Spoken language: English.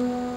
Mm-hmm.